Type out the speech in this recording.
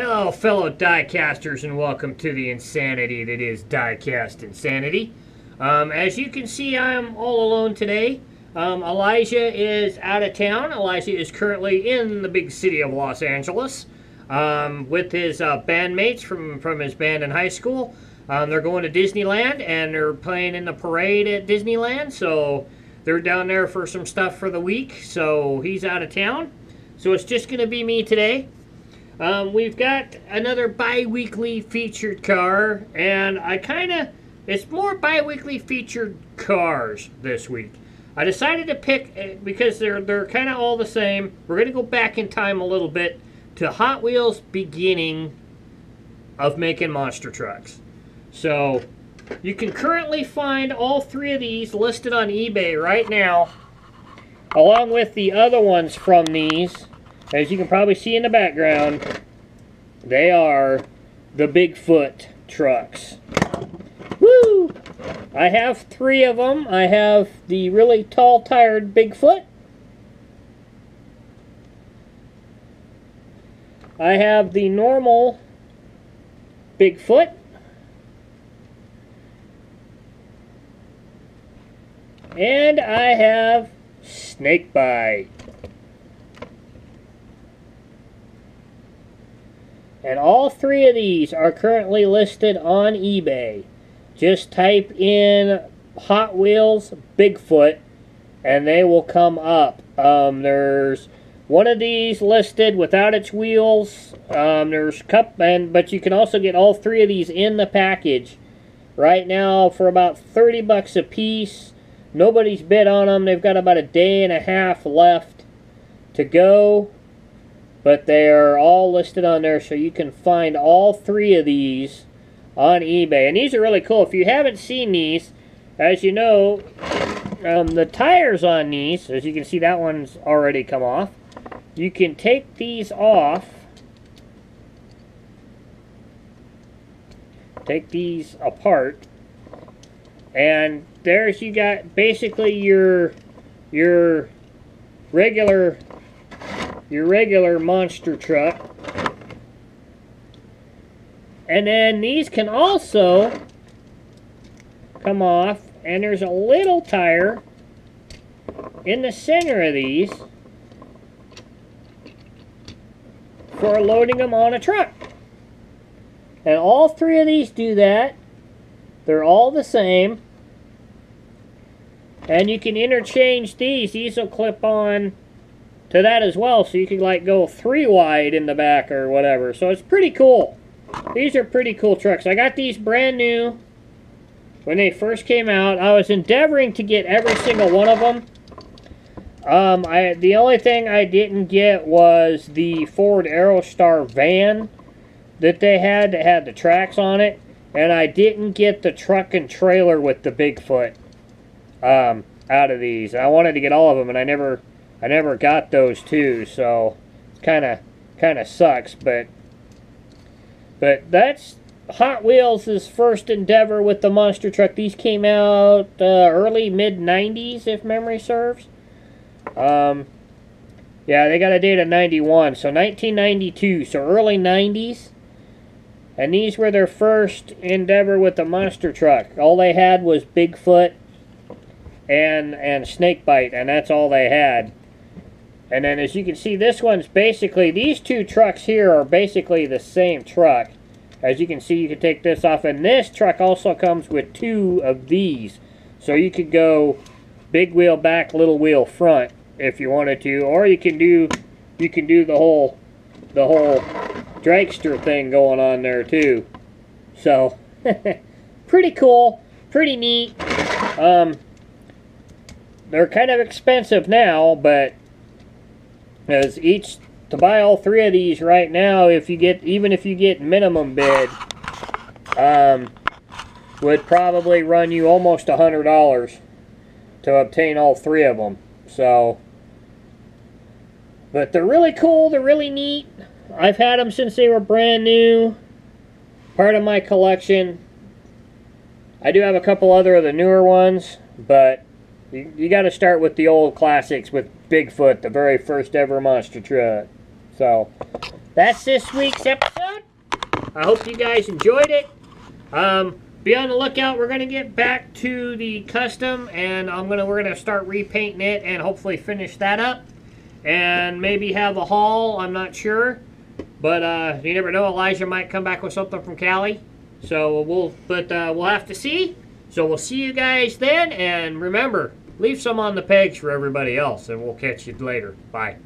Hello, fellow diecasters, and welcome to the insanity that is diecast insanity. Um, as you can see, I'm all alone today. Um, Elijah is out of town. Elijah is currently in the big city of Los Angeles um, with his uh, bandmates from, from his band in high school. Um, they're going to Disneyland and they're playing in the parade at Disneyland, so they're down there for some stuff for the week. So he's out of town. So it's just going to be me today. Um, we've got another bi-weekly featured car, and I kind of, it's more bi-weekly featured cars this week. I decided to pick, eh, because they're, they're kind of all the same, we're going to go back in time a little bit to Hot Wheels beginning of making monster trucks. So, you can currently find all three of these listed on eBay right now, along with the other ones from these. As you can probably see in the background, they are the Bigfoot trucks. Woo! I have three of them. I have the really tall, tired Bigfoot. I have the normal Bigfoot. And I have Snakebite. And all three of these are currently listed on eBay. Just type in Hot Wheels Bigfoot and they will come up. Um, there's one of these listed without its wheels. Um, there's cup and but you can also get all three of these in the package right now for about 30 bucks a piece. Nobody's bid on them. They've got about a day and a half left to go but they are all listed on there so you can find all three of these on eBay. And these are really cool. If you haven't seen these, as you know, um, the tires on these, as you can see that one's already come off, you can take these off, take these apart, and there's you got basically your your regular your regular monster truck. And then these can also come off and there's a little tire in the center of these for loading them on a truck. And all three of these do that. They're all the same. And you can interchange these. These will clip on to that as well so you can like go three wide in the back or whatever. So it's pretty cool. These are pretty cool trucks. I got these brand new. When they first came out I was endeavoring to get every single one of them um, I the only thing I didn't get was the Ford Aerostar van that they had that had the tracks on it and I didn't get the truck and trailer with the Bigfoot um, out of these. I wanted to get all of them and I never I never got those two, so it's kind of kind of sucks. But but that's Hot Wheels' first endeavor with the monster truck. These came out uh, early mid '90s, if memory serves. Um, yeah, they got a date of '91, so 1992, so early '90s. And these were their first endeavor with the monster truck. All they had was Bigfoot and and Snakebite, and that's all they had. And then as you can see, this one's basically, these two trucks here are basically the same truck. As you can see, you can take this off. And this truck also comes with two of these. So you could go big wheel back, little wheel front if you wanted to. Or you can do, you can do the whole, the whole dragster thing going on there too. So, pretty cool, pretty neat. Um, they're kind of expensive now, but as each to buy all three of these right now if you get even if you get minimum bid um, would probably run you almost a hundred dollars to obtain all three of them so but they're really cool they're really neat. I've had them since they were brand new part of my collection. I do have a couple other of the newer ones but you, got to start with the old classics with Bigfoot, the very first ever monster truck. So, that's this week's episode. I hope you guys enjoyed it. Um, be on the lookout. We're gonna get back to the custom, and I'm gonna we're gonna start repainting it and hopefully finish that up, and maybe have a haul. I'm not sure, but uh, you never know. Elijah might come back with something from Cali, so we'll but uh, we'll have to see. So we'll see you guys then, and remember, leave some on the pegs for everybody else, and we'll catch you later. Bye.